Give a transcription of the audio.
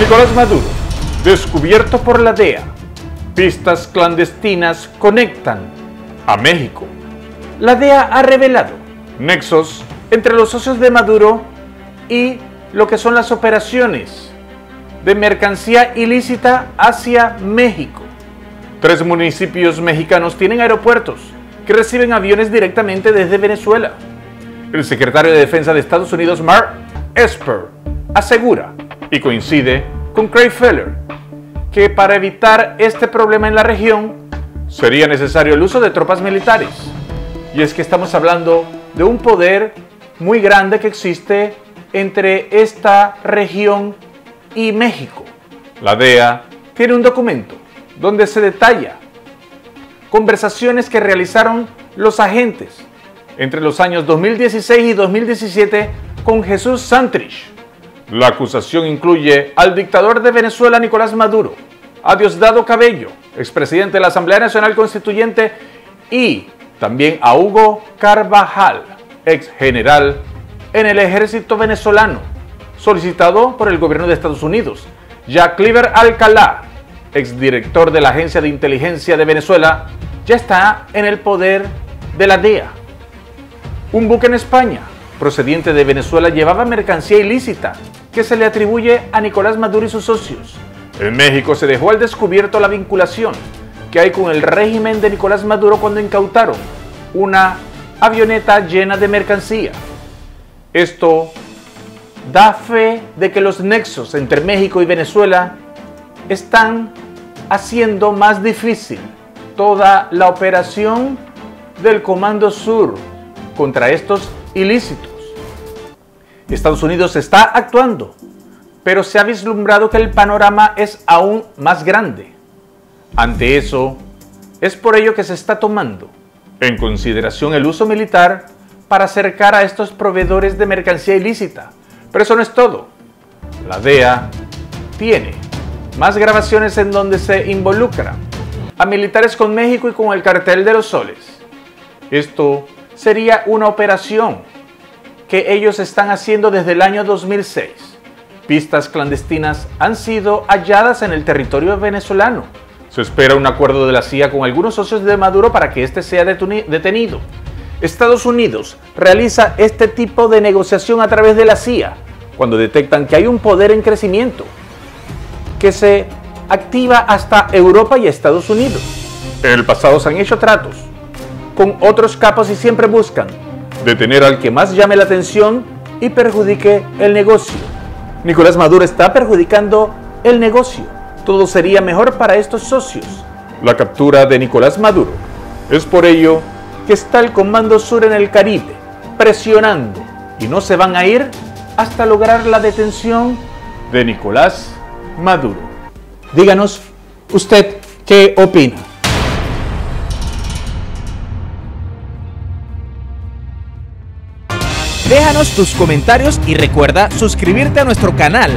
Nicolás Maduro, descubierto por la DEA. Pistas clandestinas conectan a México. La DEA ha revelado nexos entre los socios de Maduro y lo que son las operaciones de mercancía ilícita hacia México. Tres municipios mexicanos tienen aeropuertos que reciben aviones directamente desde Venezuela. El secretario de Defensa de Estados Unidos, Mark Esper, asegura y coincide con Craig Feller que para evitar este problema en la región sería necesario el uso de tropas militares. Y es que estamos hablando de un poder muy grande que existe entre esta región y México. La DEA tiene un documento donde se detalla conversaciones que realizaron los agentes entre los años 2016 y 2017 con Jesús Santrich. La acusación incluye al dictador de Venezuela Nicolás Maduro, a Diosdado Cabello, expresidente de la Asamblea Nacional Constituyente, y también a Hugo Carvajal, ex general en el ejército venezolano, solicitado por el gobierno de Estados Unidos. Ya Cliver Alcalá, exdirector de la Agencia de Inteligencia de Venezuela, ya está en el poder de la DEA. Un buque en España, procediente de Venezuela, llevaba mercancía ilícita que se le atribuye a Nicolás Maduro y sus socios. En México se dejó al descubierto la vinculación que hay con el régimen de Nicolás Maduro cuando incautaron una avioneta llena de mercancía. Esto da fe de que los nexos entre México y Venezuela están haciendo más difícil toda la operación del Comando Sur contra estos ilícitos. Estados Unidos está actuando, pero se ha vislumbrado que el panorama es aún más grande. Ante eso, es por ello que se está tomando en consideración el uso militar para acercar a estos proveedores de mercancía ilícita. Pero eso no es todo. La DEA tiene más grabaciones en donde se involucra a militares con México y con el cartel de los soles. Esto sería una operación que ellos están haciendo desde el año 2006. Pistas clandestinas han sido halladas en el territorio venezolano. Se espera un acuerdo de la CIA con algunos socios de Maduro para que éste sea detenido. Estados Unidos realiza este tipo de negociación a través de la CIA cuando detectan que hay un poder en crecimiento que se activa hasta Europa y Estados Unidos. En el pasado se han hecho tratos con otros capos y siempre buscan detener al que más llame la atención y perjudique el negocio. Nicolás Maduro está perjudicando el negocio. Todo sería mejor para estos socios. La captura de Nicolás Maduro. Es por ello que está el Comando Sur en el Caribe, presionando, y no se van a ir hasta lograr la detención de Nicolás Maduro. Díganos usted qué opina. Déjanos tus comentarios y recuerda suscribirte a nuestro canal